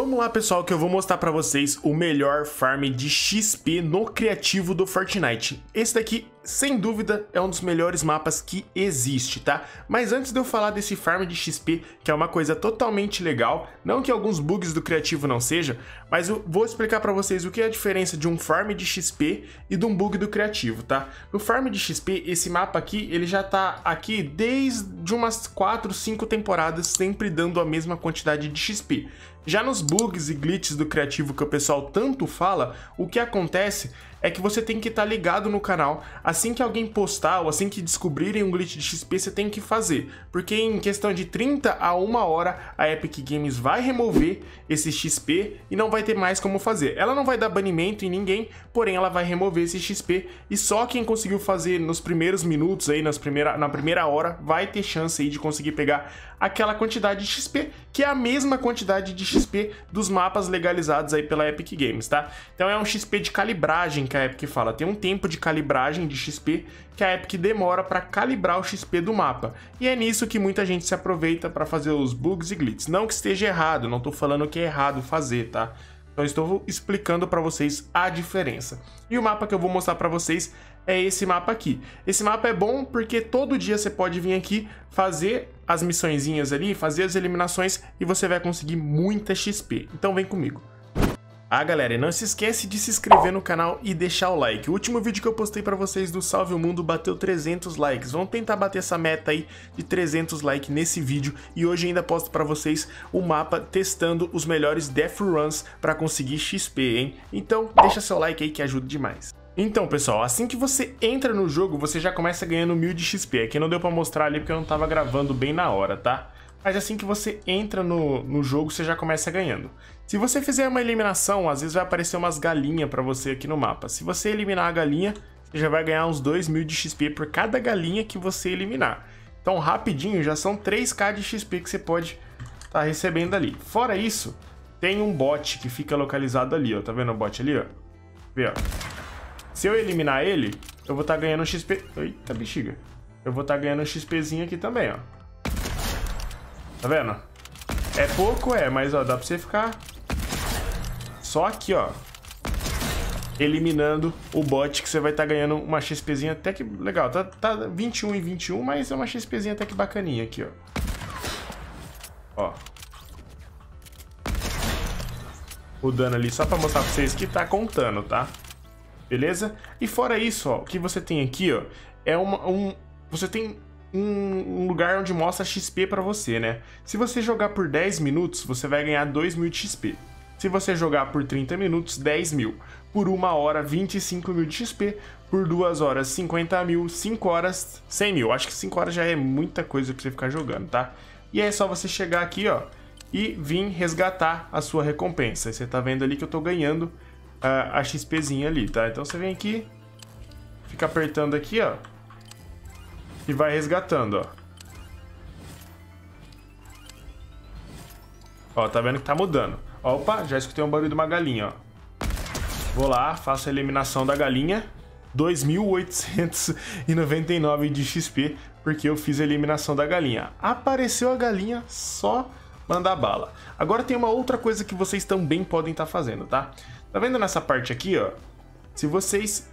Vamos lá, pessoal, que eu vou mostrar pra vocês o melhor farm de XP no criativo do Fortnite. Esse daqui, sem dúvida, é um dos melhores mapas que existe, tá? Mas antes de eu falar desse farm de XP, que é uma coisa totalmente legal, não que alguns bugs do criativo não seja, mas eu vou explicar pra vocês o que é a diferença de um farm de XP e de um bug do criativo, tá? No farm de XP, esse mapa aqui, ele já tá aqui desde umas 4, 5 temporadas, sempre dando a mesma quantidade de XP. Já nos bugs e glitches do criativo que o pessoal tanto fala, o que acontece é que você tem que estar tá ligado no canal. Assim que alguém postar ou assim que descobrirem um glitch de XP, você tem que fazer. Porque em questão de 30 a 1 hora, a Epic Games vai remover esse XP e não vai ter mais como fazer. Ela não vai dar banimento em ninguém, porém ela vai remover esse XP e só quem conseguiu fazer nos primeiros minutos aí, nas primeira, na primeira hora, vai ter chance aí de conseguir pegar aquela quantidade de XP, que é a mesma quantidade de XP dos mapas legalizados aí pela Epic Games, tá? Então é um XP de calibragem que a Epic fala, tem um tempo de calibragem de XP que a Epic demora para calibrar o XP do mapa. E é nisso que muita gente se aproveita para fazer os bugs e glitches. Não que esteja errado, não estou falando que é errado fazer, tá? Então estou explicando para vocês a diferença. E o mapa que eu vou mostrar para vocês é esse mapa aqui. Esse mapa é bom porque todo dia você pode vir aqui fazer as missõezinhas ali, fazer as eliminações e você vai conseguir muita XP. Então vem comigo. Ah, galera, e não se esquece de se inscrever no canal e deixar o like. O último vídeo que eu postei pra vocês do Salve o Mundo bateu 300 likes. Vamos tentar bater essa meta aí de 300 likes nesse vídeo. E hoje ainda posto pra vocês o mapa testando os melhores Death Runs pra conseguir XP, hein? Então, deixa seu like aí que ajuda demais. Então, pessoal, assim que você entra no jogo, você já começa ganhando 1000 de XP. Aqui não deu pra mostrar ali porque eu não tava gravando bem na hora, tá? Mas assim que você entra no, no jogo, você já começa ganhando. Se você fizer uma eliminação, às vezes vai aparecer umas galinhas para você aqui no mapa. Se você eliminar a galinha, você já vai ganhar uns 2 mil de XP por cada galinha que você eliminar. Então, rapidinho, já são 3k de XP que você pode estar tá recebendo ali. Fora isso, tem um bot que fica localizado ali, ó. Tá vendo o bot ali, ó? Vê, ó. Se eu eliminar ele, eu vou estar tá ganhando XP... Eita, bexiga. Eu vou estar tá ganhando um XPzinho aqui também, ó. Tá vendo? É pouco, é, mas ó, dá pra você ficar só aqui, ó. Eliminando o bot que você vai estar tá ganhando uma XPzinha até que legal. Tá, tá 21 e 21, mas é uma XPzinha até que bacaninha aqui, ó. Ó. O dano ali só pra mostrar pra vocês que tá contando, tá? Beleza? E fora isso, ó, o que você tem aqui, ó, é uma, um... Você tem um, lugar onde mostra XP para você, né? Se você jogar por 10 minutos, você vai ganhar 2 mil de XP. Se você jogar por 30 minutos, 10 mil. Por uma hora, 25 mil de XP. Por duas horas, 50 mil. 5 horas, 100 mil. Acho que 5 horas já é muita coisa pra você ficar jogando, tá? E é só você chegar aqui, ó, e vir resgatar a sua recompensa. Você tá vendo ali que eu tô ganhando uh, a XPzinha ali, tá? Então você vem aqui, fica apertando aqui, ó, e vai resgatando, ó. Ó, tá vendo que tá mudando. Opa, já escutei um barulho de uma galinha, ó. Vou lá, faço a eliminação da galinha. 2.899 de XP, porque eu fiz a eliminação da galinha. Apareceu a galinha, só mandar bala. Agora tem uma outra coisa que vocês também podem estar tá fazendo, tá? Tá vendo nessa parte aqui, ó? Se vocês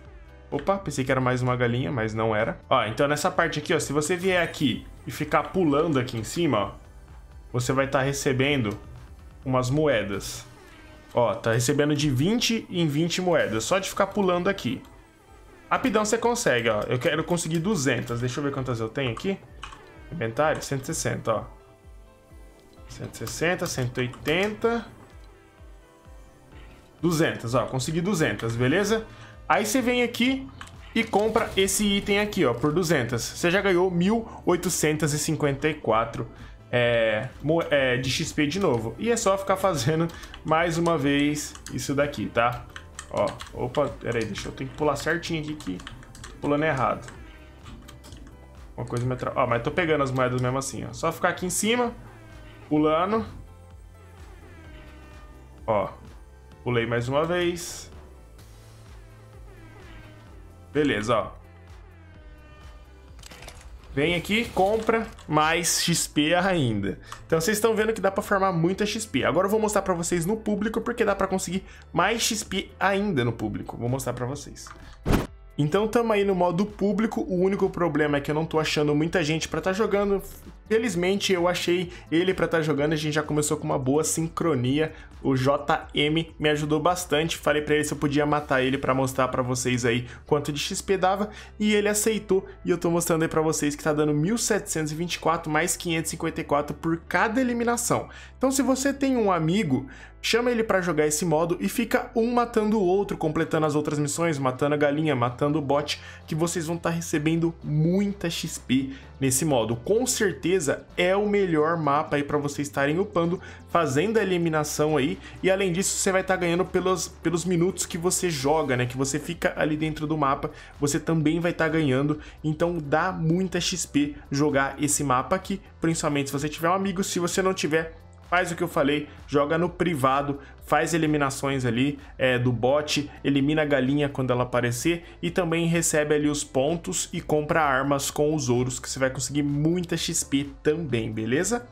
Opa, pensei que era mais uma galinha, mas não era. Ó, então nessa parte aqui, ó, se você vier aqui e ficar pulando aqui em cima, ó, você vai estar tá recebendo umas moedas. Ó, tá recebendo de 20 em 20 moedas, só de ficar pulando aqui. Rapidão você consegue, ó. Eu quero conseguir 200. Deixa eu ver quantas eu tenho aqui. Inventário, 160, ó. 160, 180... 200, ó. Consegui 200, beleza? Aí você vem aqui e compra esse item aqui, ó, por 200. Você já ganhou 1.854 é, é, de XP de novo. E é só ficar fazendo mais uma vez isso daqui, tá? Ó, opa, peraí, deixa eu ter que pular certinho aqui que pulando errado. Uma coisa me. Ó, mas tô pegando as moedas mesmo assim, ó. Só ficar aqui em cima, pulando. Ó, pulei mais uma vez. Beleza, ó. Vem aqui, compra mais XP ainda. Então vocês estão vendo que dá para farmar muita XP. Agora eu vou mostrar para vocês no público porque dá para conseguir mais XP ainda no público. Vou mostrar para vocês. Então tamo aí no modo público, o único problema é que eu não tô achando muita gente estar tá jogando. Felizmente eu achei ele para estar tá jogando, a gente já começou com uma boa sincronia. O JM me ajudou bastante, falei para ele se eu podia matar ele para mostrar para vocês aí quanto de XP dava e ele aceitou e eu tô mostrando aí para vocês que tá dando 1724 mais 554 por cada eliminação. Então se você tem um amigo, chama ele para jogar esse modo e fica um matando o outro, completando as outras missões, matando a galinha, matando o bot, que vocês vão estar tá recebendo muita XP nesse modo. Com certeza é o melhor mapa aí para vocês estarem upando, fazendo a eliminação aí, e além disso você vai estar tá ganhando pelos, pelos minutos que você joga, né, que você fica ali dentro do mapa, você também vai estar tá ganhando, então dá muita XP jogar esse mapa aqui, principalmente se você tiver um amigo, se você não tiver, faz o que eu falei, joga no privado, faz eliminações ali é, do bot, elimina a galinha quando ela aparecer e também recebe ali os pontos e compra armas com os ouros que você vai conseguir muita XP também, beleza?